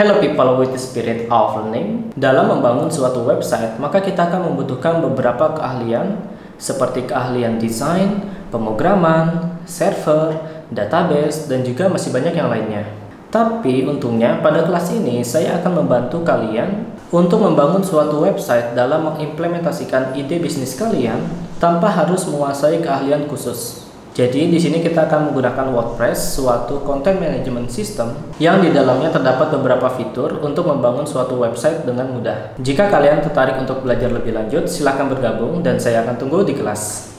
Hello people with the spirit of learning. Dalam membangun suatu website, maka kita akan membutuhkan beberapa keahlian seperti keahlian desain, pemrograman, server, database, dan juga masih banyak yang lainnya. Tapi untungnya pada kelas ini saya akan membantu kalian untuk membangun suatu website dalam mengimplementasikan ide bisnis kalian tanpa harus menguasai keahlian khusus. Jadi di sini kita akan menggunakan WordPress, suatu content management system yang di dalamnya terdapat beberapa fitur untuk membangun suatu website dengan mudah. Jika kalian tertarik untuk belajar lebih lanjut, silahkan bergabung dan saya akan tunggu di kelas.